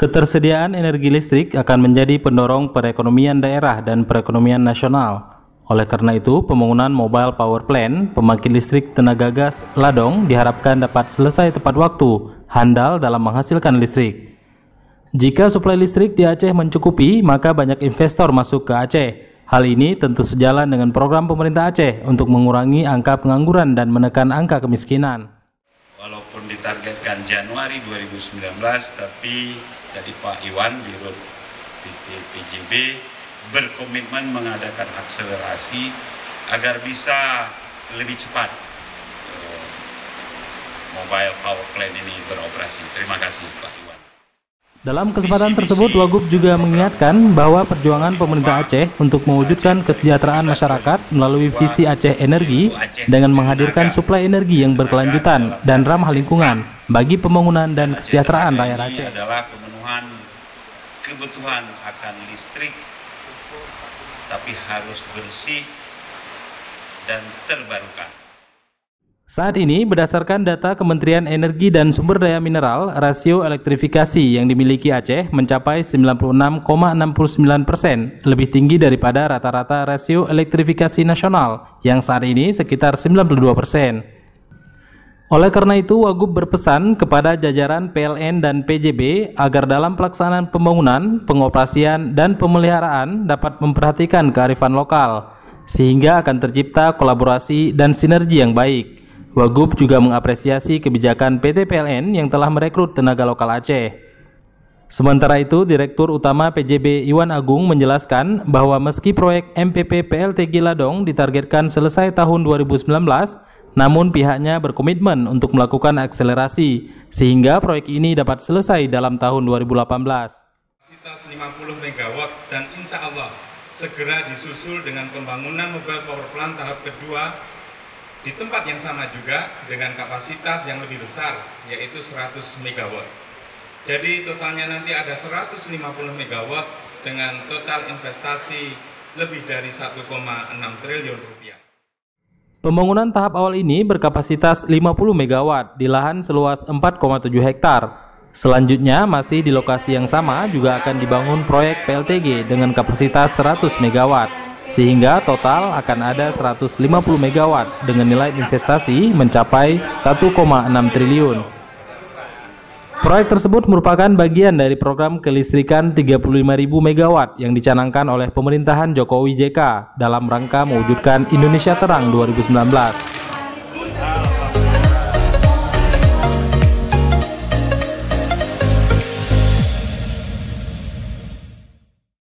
Ketersediaan energi listrik akan menjadi pendorong perekonomian daerah dan perekonomian nasional. Oleh karena itu, pembangunan mobile power plant pembangkit listrik tenaga gas Ladong diharapkan dapat selesai tepat waktu, handal dalam menghasilkan listrik. Jika suplai listrik di Aceh mencukupi, maka banyak investor masuk ke Aceh. Hal ini tentu sejalan dengan program pemerintah Aceh untuk mengurangi angka pengangguran dan menekan angka kemiskinan. Walaupun ditargetkan Januari 2019, tapi dari Pak Iwan di Rut PJB berkomitmen mengadakan akselerasi agar bisa lebih cepat uh, mobile power plant ini beroperasi. Terima kasih Pak Iwan. Dalam kesempatan tersebut, Wagub juga mengingatkan bahwa perjuangan pemerintah Aceh untuk mewujudkan kesejahteraan masyarakat melalui visi Aceh Energi dengan menghadirkan suplai energi yang berkelanjutan dan ramah lingkungan bagi pembangunan dan kesejahteraan rakyat Aceh. Pemenuhan kebutuhan akan listrik, tapi harus bersih dan terbarukan. Saat ini, berdasarkan data Kementerian Energi dan Sumber Daya Mineral, rasio elektrifikasi yang dimiliki Aceh mencapai 96,69 persen, lebih tinggi daripada rata-rata rasio elektrifikasi nasional yang saat ini sekitar 92 persen. Oleh karena itu, Wagub berpesan kepada jajaran PLN dan PJB agar dalam pelaksanaan pembangunan, pengoperasian, dan pemeliharaan dapat memperhatikan kearifan lokal, sehingga akan tercipta kolaborasi dan sinergi yang baik. Wagub juga mengapresiasi kebijakan PT PLN yang telah merekrut tenaga lokal Aceh. Sementara itu, Direktur Utama PJB Iwan Agung menjelaskan bahwa meski proyek MPP PLTG Ladong ditargetkan selesai tahun 2019, namun pihaknya berkomitmen untuk melakukan akselerasi sehingga proyek ini dapat selesai dalam tahun 2018. Kapasitas 50 MW dan insya Allah segera disusul dengan pembangunan mobile power plant tahap kedua di tempat yang sama juga dengan kapasitas yang lebih besar yaitu 100 MW. Jadi totalnya nanti ada 150 MW dengan total investasi lebih dari 1,6 triliun rupiah. Pembangunan tahap awal ini berkapasitas 50 MW di lahan seluas 4,7 hektar. Selanjutnya masih di lokasi yang sama juga akan dibangun proyek PLTG dengan kapasitas 100 MW sehingga total akan ada 150 MW dengan nilai investasi mencapai 1,6 triliun. Proyek tersebut merupakan bagian dari program kelistrikan 35.000 MW yang dicanangkan oleh pemerintahan Jokowi JK dalam rangka mewujudkan Indonesia Terang 2019.